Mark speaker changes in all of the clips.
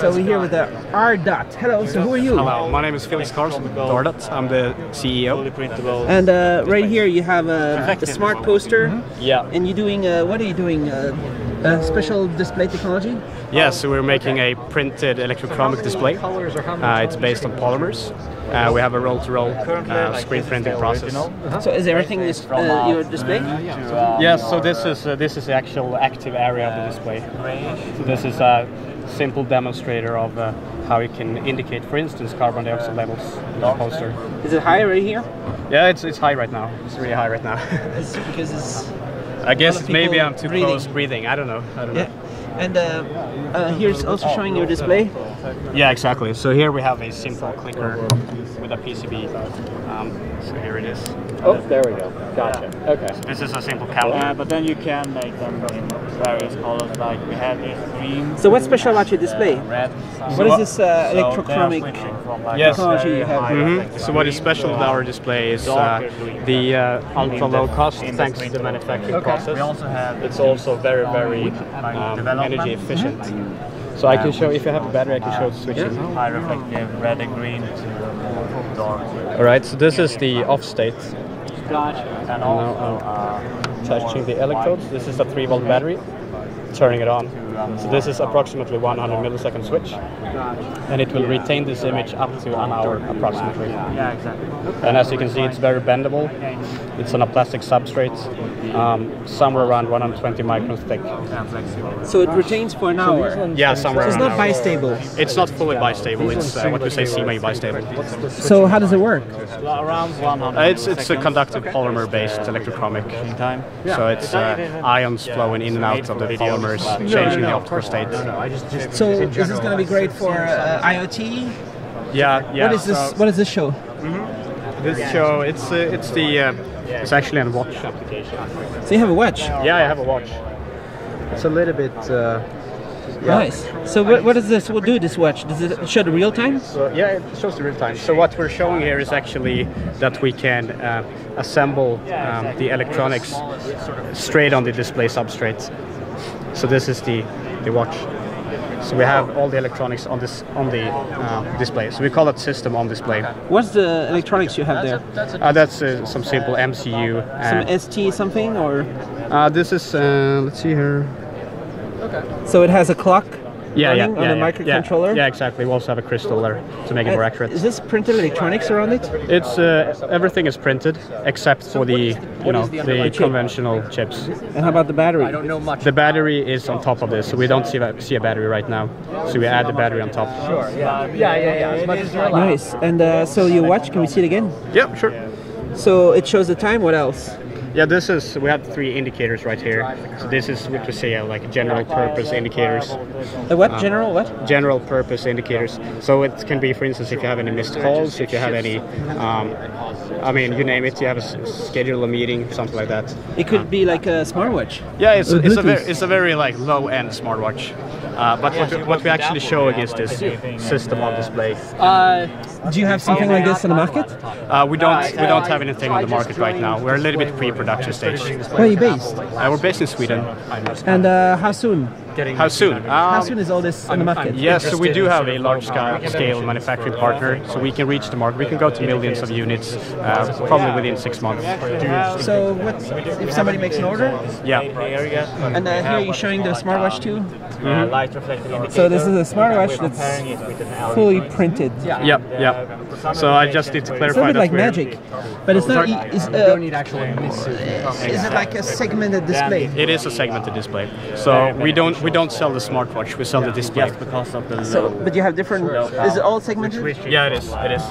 Speaker 1: So we're here with the R dot. Hello. So who are you?
Speaker 2: Hello, my name is Felix Carlson with rdot. I'm the CEO.
Speaker 1: And uh, right here you have a, a smart poster.
Speaker 2: Yeah.
Speaker 1: And you're doing uh, what are you doing? Uh, uh, special display technology.
Speaker 2: Yeah, so we're making a printed electrochromic display. Uh, it's based on polymers. Uh, we have a roll-to-roll uh, screen printing process.
Speaker 1: So is everything is uh, your display?
Speaker 2: Yes, so this is uh, this is the actual active area of the display. So this is a simple demonstrator of uh, how you can indicate, for instance, carbon dioxide levels in the poster.
Speaker 1: Is it high right here?
Speaker 2: Yeah, it's it's high right now. It's really high right now.
Speaker 1: It's because it's
Speaker 2: I guess maybe I'm too
Speaker 1: breathing.
Speaker 2: close breathing. I don't know. I don't
Speaker 1: yeah.
Speaker 2: know.
Speaker 1: And uh, uh, here's also showing your display.
Speaker 2: Yeah, exactly. So here we have a simple clicker with a PCB. Um, so here it is.
Speaker 3: Oh, there we go. Gotcha. Okay.
Speaker 2: So This is a simple counter.
Speaker 3: Uh, but then you can make them in various colors. Like we have this green,
Speaker 1: So what's special about your display?
Speaker 3: red.
Speaker 1: What is this uh,
Speaker 3: So
Speaker 1: electrochromic?
Speaker 3: from like
Speaker 2: Yes.
Speaker 1: technology you have?
Speaker 2: Mhm. So what is special about our display is uh, the uh, ultra low cost thanks to the manufacturing process.
Speaker 3: We also have
Speaker 2: It's also very very um, energy efficient. So I can show if you have a battery, I can show the switching.
Speaker 3: high reflective red and green to dark.
Speaker 2: All right. So this is the off state.
Speaker 3: And also uh,
Speaker 2: Touching the electrodes. This is a 3 volt battery. Turning it on. So this is approximately 100 millisecond switch, and it will retain this image up to an hour approximately.
Speaker 3: yeah, exactly.
Speaker 2: And as you can see, it's very bendable. It's on a plastic substrate, um, somewhere around 120 microns thick.
Speaker 1: So it retains for an hour.
Speaker 2: Yeah, somewhere
Speaker 1: So it's not
Speaker 2: there.
Speaker 1: bistable.
Speaker 2: It's not fully bistable. It's uh, what we say semi-bistable.
Speaker 1: So how does it work?
Speaker 3: Around 100.
Speaker 2: Uh, it's it's a conductive polymer-based electrochromic.
Speaker 3: time.
Speaker 2: So it's uh, ions flowing in and out of the polymers, changing the optical state.
Speaker 1: So this is this going to be great for uh, IoT?
Speaker 2: Yeah, yeah.
Speaker 1: What is this? What does this show?
Speaker 2: This show, it's uh, it's the uh, it's actually a watch application.
Speaker 1: So you have a watch.
Speaker 2: Yeah, I have a watch. It's a little bit. Uh,
Speaker 1: Nice. So what, what does this will do? This watch? Does it show the real time?
Speaker 2: so yeah, it shows the real time. So what we're showing here is actually that we can uh, assemble um, the electronics straight on the display substrate. So this is the the watch. So we have all the electronics on this on the uh, display. So we call it system on display.
Speaker 1: What's the electronics you have there?
Speaker 2: Uh, that's uh, some simple MCU.
Speaker 1: Some ST something or?
Speaker 2: uh, this is uh, let's see here. Okay.
Speaker 1: So it has a clock
Speaker 2: Yeah, yeah,
Speaker 1: running
Speaker 2: yeah,
Speaker 1: on a
Speaker 2: yeah,
Speaker 1: microcontroller.
Speaker 2: Yeah, yeah, exactly. We also have a crystal there to make it more accurate.
Speaker 1: Is this printed electronics around it?
Speaker 2: It's uh, everything is printed except for the you know the conventional chips.
Speaker 1: And how about the battery? I don't know much.
Speaker 2: The battery is on top of this, so we don't see a, see a battery right now. So we add the battery on top. Sure. Yeah. Yeah. Yeah. yeah.
Speaker 1: nice. And uh, so your watch, can we see it again?
Speaker 2: Yeah, sure.
Speaker 1: So it shows the time. What else?
Speaker 2: Yeah, this is we have three indicators right here. So this is what we say uh, like general purpose indicators.
Speaker 1: The what? General what?
Speaker 2: General purpose indicators. So it can be, for instance, if you have any missed calls, if you have any, um, I mean, you name it. You have a s- schedule a meeting, something like that.
Speaker 1: It could be like a smartwatch.
Speaker 2: Yeah, it's, it's a very it's a very like low end smartwatch. Uh, but what, we- what we actually showing is this system on display.
Speaker 1: Uh, do you have something like this in the market?
Speaker 2: Uh, we don't we don't have anything on the market right now. We're a little bit pre-production stage.
Speaker 1: Where are you based?
Speaker 2: Uh, we're based in Sweden.
Speaker 1: And uh, how soon?
Speaker 2: How soon?
Speaker 1: How
Speaker 2: Um,
Speaker 1: soon is all this in the market?
Speaker 2: Yes, so we do have a large sca- scale manufacturing partner, so we can reach the market. We can go to millions of units, uh, probably within six months.
Speaker 1: So what if somebody makes an order?
Speaker 2: Yeah.
Speaker 1: And uh, here you're showing the smartwatch too.
Speaker 3: Light reflective.
Speaker 1: So this is a smartwatch
Speaker 3: Comparing it with an
Speaker 1: that's fully printed.
Speaker 2: Yeah, Yep, yep. So I just need to clarify
Speaker 1: It's a
Speaker 2: clarify
Speaker 1: little bit like magic, but it's not. Is, uh, is it like a segmented display?
Speaker 2: It is a segmented display. So we don't we don't sell the smartwatch. We sell the display.
Speaker 3: Just because of the
Speaker 1: So,
Speaker 3: low.
Speaker 1: but you have different. Is it all segmented?
Speaker 2: Yeah, it is. It is.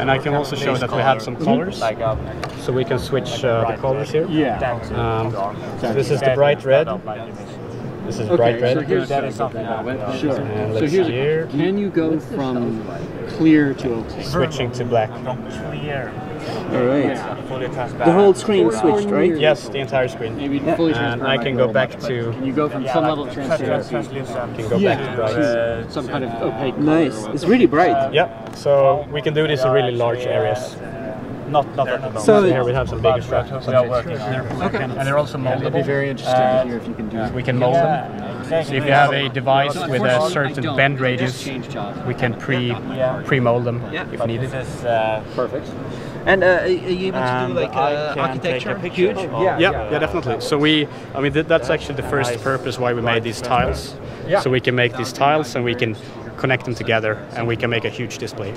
Speaker 2: And I can also show that we have some colors,
Speaker 3: Like a
Speaker 2: so we can switch uh, the colors here.
Speaker 3: yeah.
Speaker 2: Um, so this is the bright red. This is bright red.
Speaker 3: That is something that went uh,
Speaker 4: Sure.
Speaker 2: And
Speaker 4: So
Speaker 2: let's
Speaker 4: here's
Speaker 2: see here.
Speaker 4: a, can you go from clear to opaque?
Speaker 2: Switching to black.
Speaker 3: clear,
Speaker 1: All right. The whole screen switched, right?
Speaker 2: Yes, the entire screen.
Speaker 4: Maybe fully
Speaker 2: And
Speaker 4: transparent.
Speaker 2: I can go back to
Speaker 4: Can you go from some level of transparency
Speaker 2: can go
Speaker 4: yeah,
Speaker 2: back to bright.
Speaker 4: to some kind of opaque?
Speaker 1: Nice. It's really bright.
Speaker 2: Yeah. So we can do this in really large areas.
Speaker 3: Not not at the moment.
Speaker 1: So-
Speaker 2: Here we have some bigger
Speaker 3: structures.
Speaker 2: straps.
Speaker 3: we are working on it.
Speaker 2: Okay. And they're also moldable.
Speaker 4: It'd be very interesting to hear if you can do.
Speaker 2: We can mold them.
Speaker 3: Exactly.
Speaker 2: So if you have a device with a certain bend radius, we can pre pre mold them if needed.
Speaker 3: this is uh,
Speaker 4: Perfect.
Speaker 1: And uh, are you able to do like uh, architecture?
Speaker 3: a
Speaker 1: Huge?
Speaker 3: of-
Speaker 1: Yeah.
Speaker 2: Yeah, yeah, definitely. So we, I mean, th- that's actually the first purpose why we made these tiles.
Speaker 1: Yeah.
Speaker 2: So we can make these tiles and we can connect them together and we can make a huge display.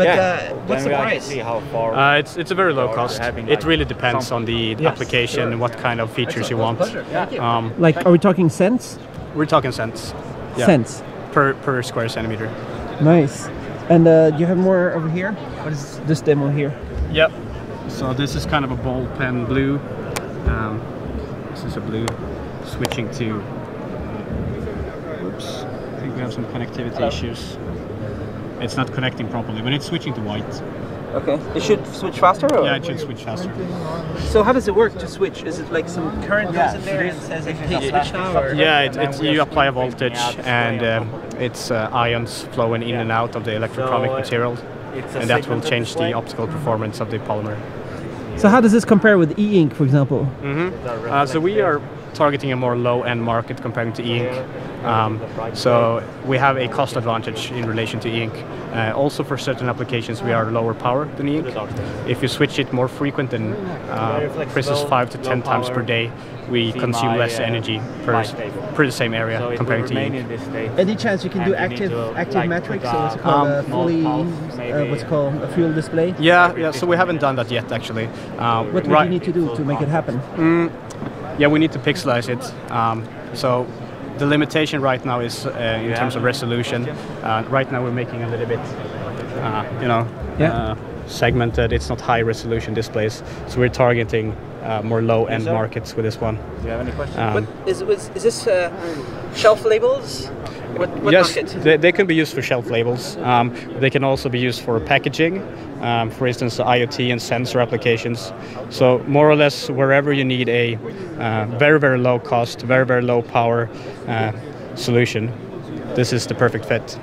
Speaker 1: But
Speaker 3: yeah.
Speaker 1: uh, what's the
Speaker 3: then we can
Speaker 1: price?
Speaker 3: see how far.
Speaker 2: Uh, it's it's a very low cost.
Speaker 3: having,
Speaker 2: It really depends
Speaker 3: some-
Speaker 2: on the
Speaker 1: Yes,
Speaker 2: application and what kind of features you want. Um,
Speaker 1: Like, are we talking cents?
Speaker 2: we're talking cents. Yeah.
Speaker 1: Cents.
Speaker 2: per per square centimeter.
Speaker 1: Nice. And uh, do you have more over here? What is this demo here?
Speaker 2: Yep. So this is kind of a ball pen blue. Um, this is a blue. Switching to. Oops. I think we have some connectivity issues. It's not connecting properly, but it's switching to white.
Speaker 1: Okay. It should switch faster? Or?
Speaker 2: Yeah, it should switch faster.
Speaker 1: So how does it work to switch? Is it like some current goes in there and says, hey, switch now? Or?
Speaker 2: Yeah, it, it's you apply a voltage and um, it's uh, ions flowing in and out of the electrochromic
Speaker 3: So, uh,
Speaker 2: material, and that will change
Speaker 3: display.
Speaker 2: the optical performance of the polymer.
Speaker 1: So how does this compare with e-ink, for example?
Speaker 2: Uh, so we are targeting a more low-end market comparing to e-ink. Um, so we have a cost advantage in relation to e-ink. Uh, also for certain applications we are lower power than e-ink. If you switch it more frequent than uh, instance five to ten times per day, we consume less
Speaker 3: uh,
Speaker 2: energy per, per the same area
Speaker 3: so
Speaker 2: comparing to e-ink.
Speaker 3: in this state.
Speaker 1: Any chance you can do active active
Speaker 3: matrix?
Speaker 1: So what's
Speaker 3: a
Speaker 1: it called?
Speaker 2: Um,
Speaker 1: a fully, uh, what's called? A fuel display?
Speaker 2: Yeah, yeah. So we haven't done that yet actually. Um,
Speaker 1: What would
Speaker 2: right-
Speaker 1: you need to do to make it happen?
Speaker 2: Yeah, we need to pixelize it. Um, so the limitation right now is uh, in terms of resolution. Uh, right now we're making a little bit, uh, you know,
Speaker 1: Yeah.
Speaker 2: uh, segmented. It's not high resolution displays. So we're targeting uh, more low end markets with this one.
Speaker 3: Do you have any questions?
Speaker 2: Um,
Speaker 1: is, is, is this uh, shelf labels? What, what
Speaker 2: yes, they, they can be used for shelf labels. Um, they can also be used for packaging, um, for instance, IoT and sensor applications. So more or less, wherever you need a uh, very very low cost, very very low power uh, solution, this is the perfect fit.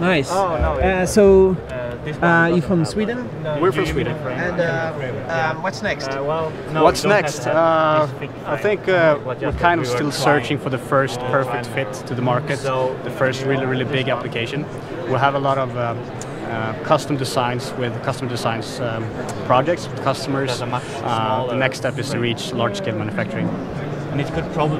Speaker 1: Nice.
Speaker 3: Oh, no,
Speaker 1: Uh, so,
Speaker 3: Uh, this one
Speaker 1: uh, you from Sweden?
Speaker 3: one.
Speaker 2: We're from Sweden.
Speaker 1: And uh, um, what's next?
Speaker 3: Uh, well, no,
Speaker 2: What's next? Uh, I think uh, we're kind of
Speaker 3: we
Speaker 2: still searching for the first perfect fit to the market,
Speaker 3: So-
Speaker 2: the first really really big application. We'll have a lot of um, uh, custom designs with custom designs um, projects with customers.
Speaker 3: There's a much
Speaker 2: Uh, the next step is to reach large scale manufacturing.
Speaker 3: and it could probably